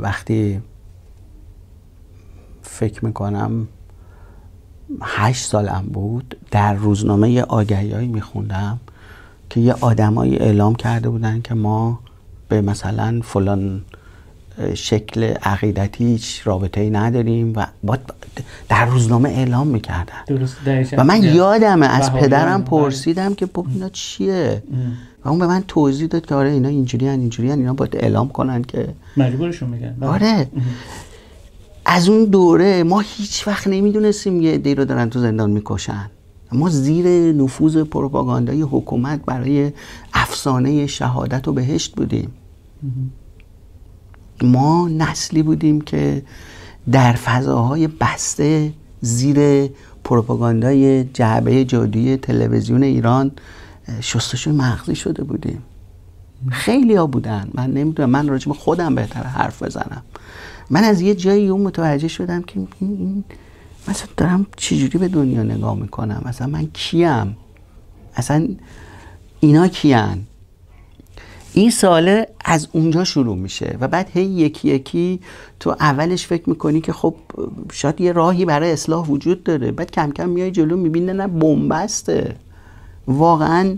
وقتی فکر می‌کنم هشت سالم بود در روزنامه یه آگهی میخوندم که یه آدمایی اعلام کرده بودن که ما به مثلا فلان شکل عقیدتی هیچ رابطه ای نداریم و باید در روزنامه اعلام می‌کردن. و من یادمه از پدرم پرسیدم که بابا اینا چیه؟ و اون به من توضیح داد که آره اینا اینجوری هن اینجوری هن اینا باید اعلام کنن که مجبورشون میگن بله. آره. از اون دوره ما هیچ وقت نمی‌دونستیم یه دی رو دارن تو زندان می‌کشن. ما زیر نفوذ پروپاگاندای حکومت برای افسانه شهادت و بهشت بودیم. ما نسلی بودیم که در فضاهای بسته زیر پروپاگاندای جعبه جادویی تلویزیون ایران شستشوی مغزی شده بودیم. خیلی ها بودن. من نمی‌دونم من راجع خودم بهتر حرف بزنم. من از یه جایی اون متوجه شدم که این مثلا دارم چجوری به دنیا نگاه می‌کنم؟ مثلا من کیم؟ اصلا اینا کیان؟ این ساله از اونجا شروع میشه و بعد هی یکی یکی تو اولش فکر می‌کنی که خب شاید یه راهی برای اصلاح وجود داره. بعد کم کم میای جلو می‌بینه نه بنبسته. واقعا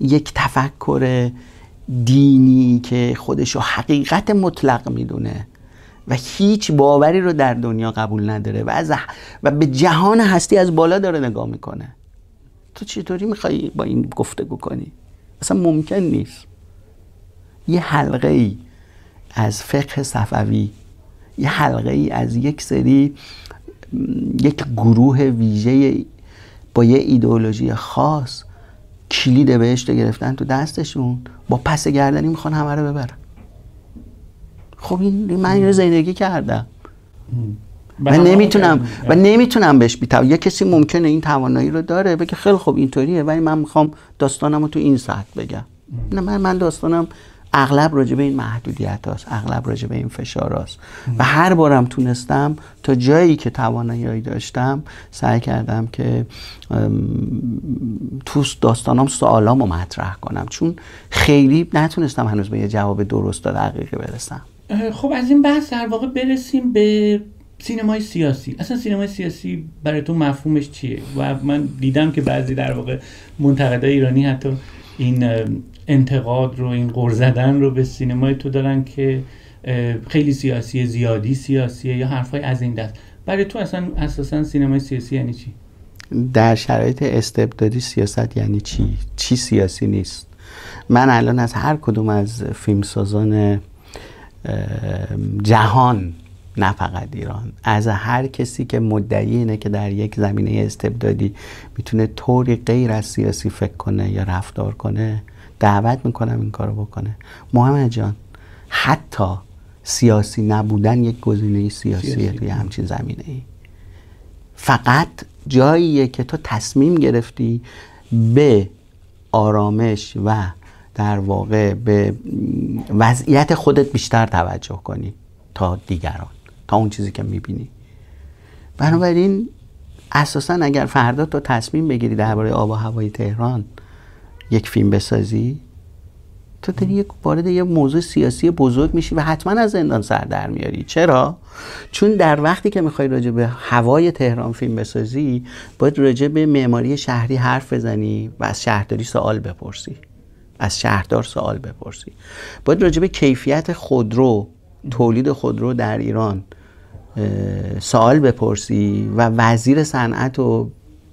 یک تفکر دینی که خودشو حقیقت مطلق می‌دونه و هیچ باوری رو در دنیا قبول نداره و از و به جهان هستی از بالا داره نگاه می‌کنه. تو چطوری می‌خوای با این گفتگو کنی؟ اصلا ممکن نیست. یه حلقه ای از فقه صفوی یه حلقه ای از یک سری یک گروه ویژه با یه ایدئولوژی خاص کلید بهشت گرفتن تو دستشون با پس گردنی می‌خوان همه رو ببرن. خب این من اینو زندگی کردم. و نمی‌تونم و نمی‌تونم بهش بیتو یه کسی ممکنه این توانایی رو داره بگه خیلی خوب اینطوریه ولی من می‌خوام داستانم رو تو این سطح بگم. نه من من داستانم اغلب راجع به این محدودیت هاست اغلب راجع به این فشار هاست. و هر بارم تونستم تا جایی که توانایی داشتم سعی کردم که تو داستانام سوالام رو مطرح کنم. چون خیلی نتونستم هنوز به یه جواب درست و دقیقی برسم. خب از این بحث در واقع برسیم به سینمای سیاسی. اصلا سینمای سیاسی برای تو مفهومش چیه؟ و من دیدم که بعضی در واقع منتقدای ایرانی حتی این انتقاد رو این غر زدن رو به سینمای تو دارن که خیلی سیاسی زیادی سیاسیه یا حرفای از این دست. برای تو اصلا اساسا سینمای سیاسی یعنی چی؟ در شرایط استبدادی سیاست یعنی چی؟ چی سیاسی نیست؟ من الان از هر کدوم از فیلمسازان جهان نه فقط ایران از هر کسی که مدعی اینه که در یک زمینه استبدادی می‌تونه طوری غیر از سیاسی فکر کنه یا رفتار کنه دعوت می‌کنم این کارو بکنه. محمد جان حتی سیاسی نبودن یک گزینه سیاسیه توی همچین زمینه ای فقط جاییه که تو تصمیم گرفتی به آرامش و در واقع به وضعیت خودت بیشتر توجه کنی تا دیگران تا اون چیزی که می‌بینی. بنابراین اساسا اگر فردا تو تصمیم بگیری درباره آب و هوای تهران یک فیلم بسازی؟ تو داری یک وارد یه موضوع سیاسی بزرگ میشی و حتما از زندان سر در میاری. چرا؟ چون در وقتی که می‌خوای راجع به هوای تهران فیلم بسازی باید راجع به معماری شهری حرف بزنی و از شهرداری سوال بپرسی. از شهردار سوال بپرسی. باید راجع به کیفیت خودرو تولید خودرو در ایران سوال بپرسی و وزیر صنعت و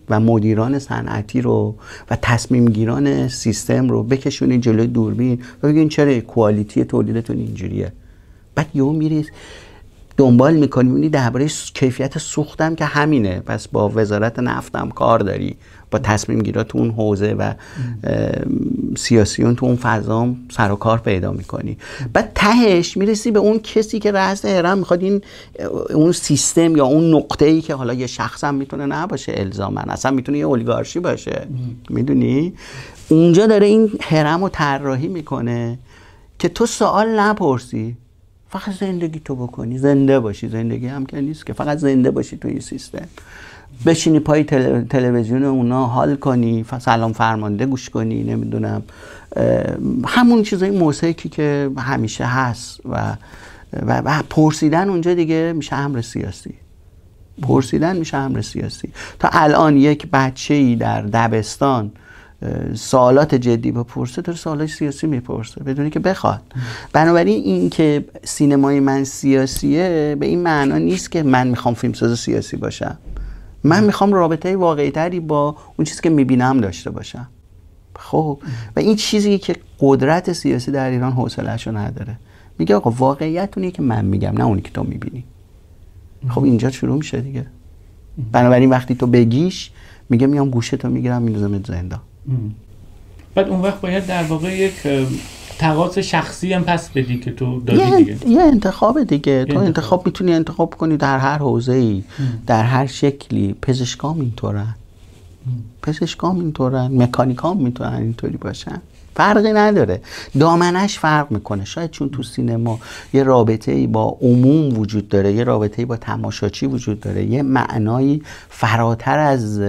و مدیران صنعتی رو و تصمیم گیران سیستم رو بکشونید جلوی دوربین و بگین چرا کوالیتی تولیدتون اینجوریه. بعد یهو میری دنبال می‌کنی می‌بینی درباره کیفیت سوختم که همینه. پس با وزارت نفتم کار داری. با تصمیم گیرا تو اون حوزه و سیاسیون تو اون فضا سر و کار پیدا می‌کنی. بعد تهش می‌رسی به اون کسی که رأس هرم می‌خواد این اون سیستم یا اون نقطه ای که حالا یه شخص هم می‌تونه نباشه الزامن اصلا می‌تونه یه اولیگارشی باشه. می‌دونی؟ اونجا داره این هرم رو طراحی می‌کنه که تو سوال نپرسی. فقط زندگی تو بکنی. زنده باشی. زندگی هم که نیست که. فقط زنده باشی تو این سیستم. بشینی پای تلویزیون اونا حال کنی سلام فرمانده گوش کنی نمی‌دونم همون چیزای موسیقی که همیشه هست و و, و پرسیدن اونجا دیگه میشه امر سیاسی. پرسیدن میشه امر سیاسی. تا الان یک بچه ای در دبستان سوالات جدی بپرسه داره سوالات سیاسی می‌پرسه بدونی که بخواد. بنابراین این که سینمای من سیاسیه به این معنا نیست که من می‌خوام فیلمساز سیاسی باشم. من می‌خوام رابطه واقعی تری با اون چیزی که می‌بینم داشته باشم. خب؟ و این چیزی که قدرت سیاسی در ایران حوصلهشو نداره. میگه آقا واقعیت اونیه که من میگم نه اونی که تو می‌بینی. خب اینجا شروع میشه دیگه. بنابراین وقتی تو بگیش میگه میام گوشه تو می‌گیرم میندازم زندان بعد اون وقت باید در واقع یک تقاضا شخصی هم پس بدی که تو دادی دیگه. یه انتخاب دیگه. تو انتخاب. می‌تونی انتخاب کنی در هر حوزه ای در هر شکلی. پزشکام اینطورن. پزشکام اینطورن. مکانیکام می‌تونن اینطوری باشن. فرقی نداره. دامنش فرق می‌کنه. شاید چون تو سینما یه رابطه ای با عموم وجود داره یه رابطه ای با تماشاچی وجود داره یه معنایی فراتر از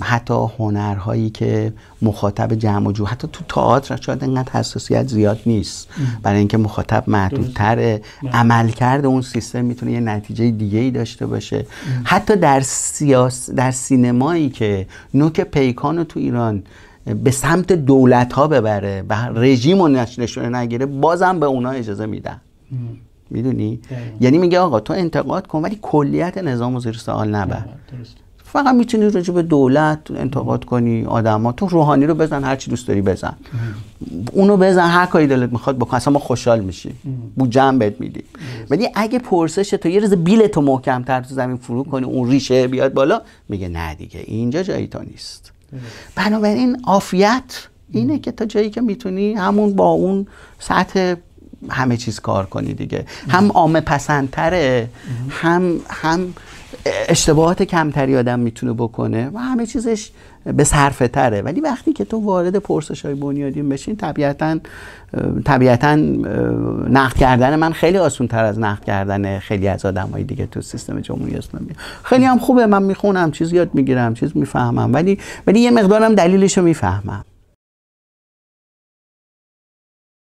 حتی هنرهایی که مخاطب جمع و جو حتی تو تئاتر شاید انقدر حساسیت زیاد نیست. برای اینکه مخاطب محدودتر عمل کرده اون سیستم می‌تونه یه نتیجه دیگه ای داشته باشه. حتی در سیاس در سینمایی که نوک پیکان تو ایران به سمت دولت ها ببره و رژیم رو نشونه نگیره بازم به اونا اجازه میدن. می‌دونی؟ یعنی میگه آقا تو انتقاد کن ولی کلیت نظام زیر سوال نبر. فقط می‌تونی راجع به دولت انتقاد کنی آدما تو روحانی رو بزن هر چی دوست داری بزن. اونو بزن هر کاری دلت می‌خواد بکن اصلا ما خوشحال میشیم بودجه بهت میدیم ولی اگه پرسش تو یه روز بیل تو محکمتر تو زمین فرو کنی اون ریشه بیاد بالا میگه نه دیگه اینجا جایی تو نیست. بنابراین عافیت اینه که تا جایی که می‌تونی همون با اون سطح همه چیز کار کنی دیگه. هم عامه پسندتره هم هم اشتباهات کمتری آدم می‌تونه بکنه و همه چیزش به صرفه تره. ولی وقتی که تو وارد پرسش های بنیادین بشین طبیعتا طبیعتا نقد کردن من خیلی آسون تر از نقد کردن خیلی از آدم دیگه تو سیستم جمهوری اسلامی. خیلی هم خوبه من می‌خونم چیز یاد می‌گیرم چیز می‌فهمم. ولی ولی یه مقدارم دلیلش رو می‌فهمم.